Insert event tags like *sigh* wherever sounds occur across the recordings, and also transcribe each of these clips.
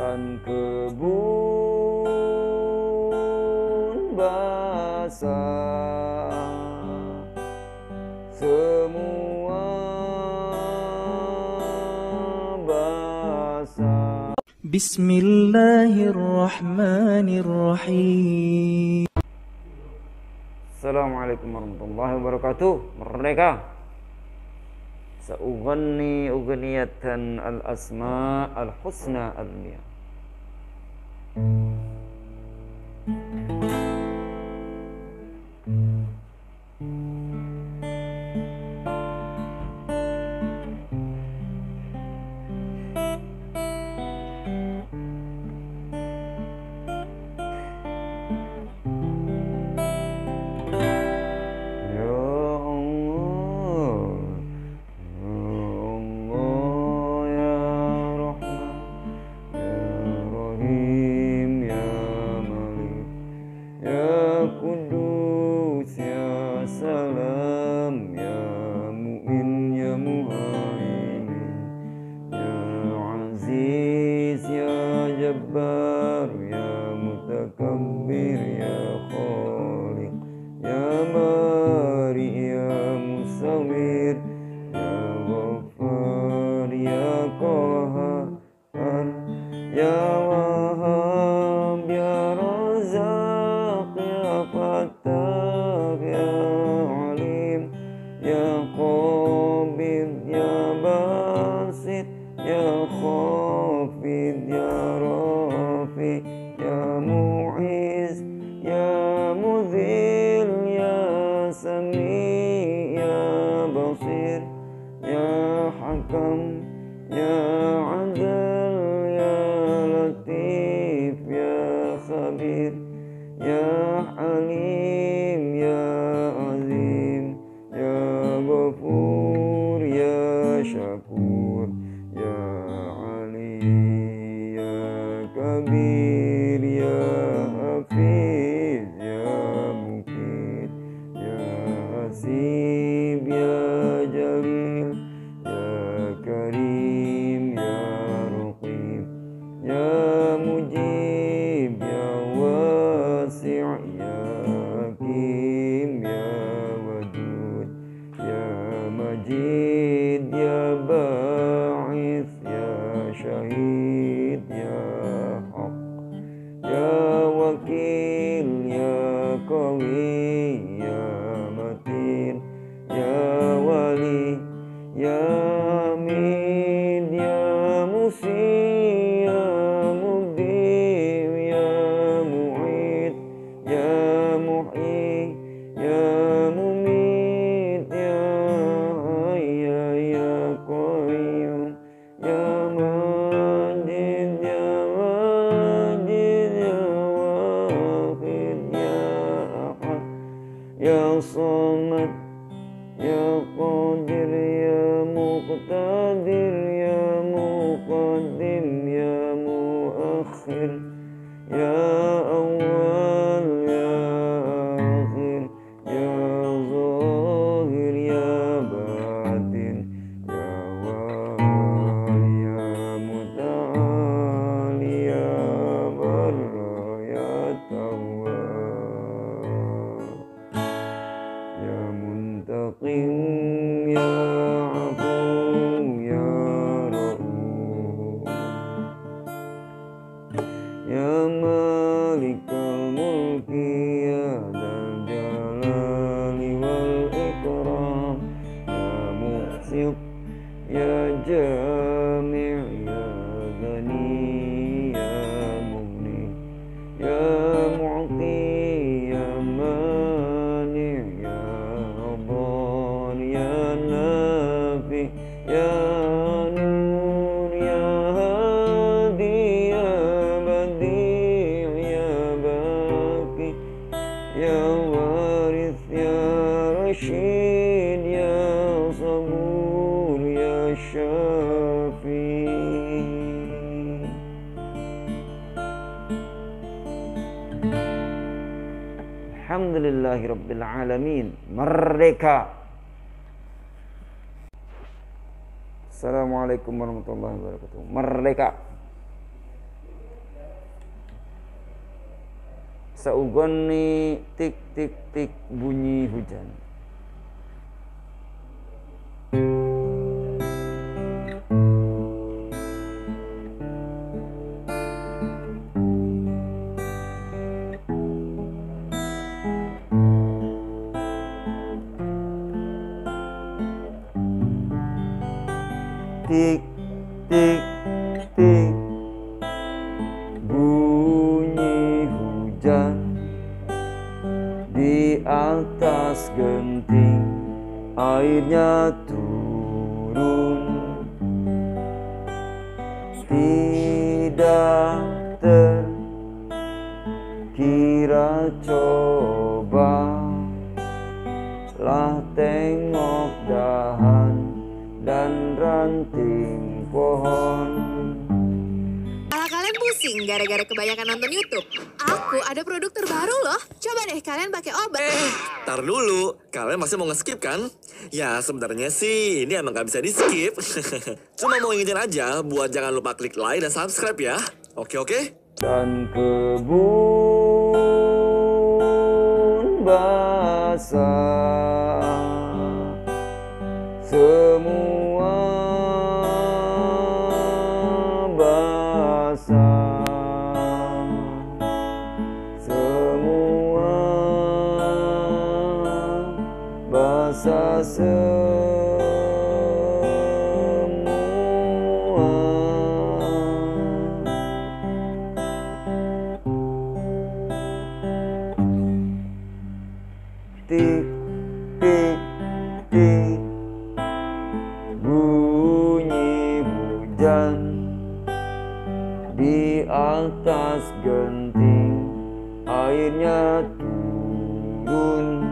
dan kebun basah. Semua basah. Bismillahirrahmanirrahim. Assalamualaikum warahmatullahi wabarakatuh. Merdeka. سأغني al husna al-miyah Thank mm -hmm. you. sabit ya in you. khuyên nhớ الشفيع Alhamdulillahi Rabbil Merdeka. Assalamualaikum warahmatullahi wabarakatuh. Merdeka. Seugon tik tik tik bunyi hujan. Tik tik tik bunyi hujan di atas genting airnya turun. Tidak terkira coba lah gara-gara kebanyakan nonton YouTube, aku ada produk terbaru loh. Coba deh kalian pakai obat. Eh, tar dulu. Kalian masih mau nge-skip kan? Ya, sebenarnya sih ini emang gak bisa di-skip. *laughs* Cuma mau ingetin aja buat jangan lupa klik like dan subscribe ya. Oke, oke? dan kebun basah semua di atas genting airnya turun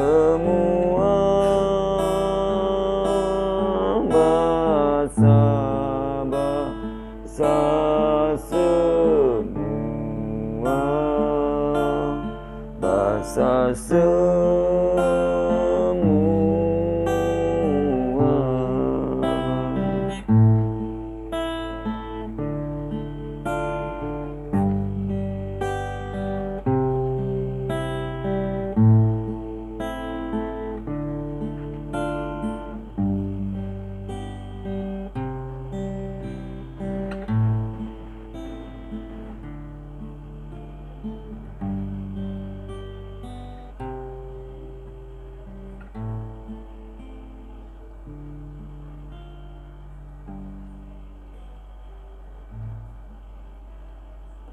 semua basah basah semua basah semua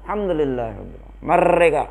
Alhamdulillah. Merdeka.